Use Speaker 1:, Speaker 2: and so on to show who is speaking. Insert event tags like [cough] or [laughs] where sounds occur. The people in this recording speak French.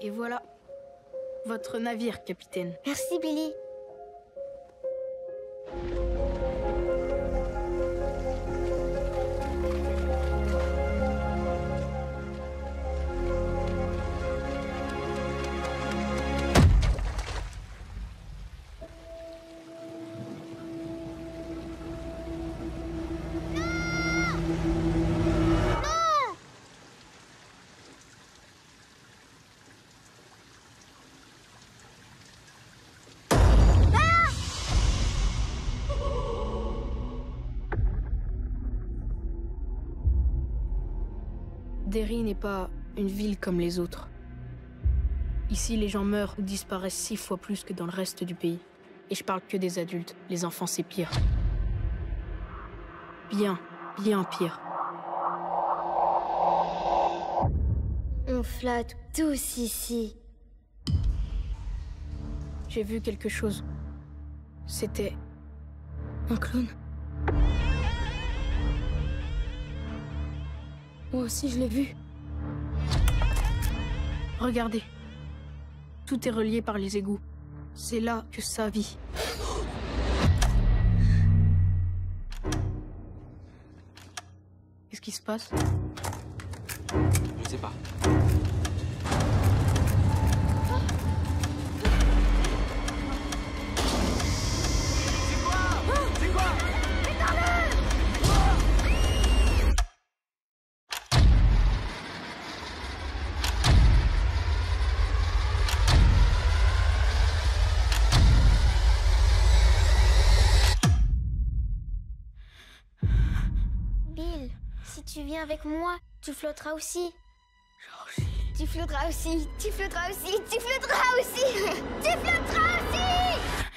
Speaker 1: Et voilà. Votre navire, capitaine.
Speaker 2: Merci, Billy.
Speaker 1: Derry n'est pas une ville comme les autres. Ici, les gens meurent ou disparaissent six fois plus que dans le reste du pays. Et je parle que des adultes. Les enfants, c'est pire. Bien, bien pire.
Speaker 2: On flatte tous ici.
Speaker 1: J'ai vu quelque chose. C'était un clown. Moi aussi, je l'ai vu. Regardez. Tout est relié par les égouts. C'est là que ça vit. Qu'est-ce qui se passe?
Speaker 3: Je sais pas.
Speaker 2: Si tu viens avec moi, tu flotteras aussi. Tu flotteras aussi, tu flotteras aussi, [laughs] tu flotteras aussi, tu flotteras aussi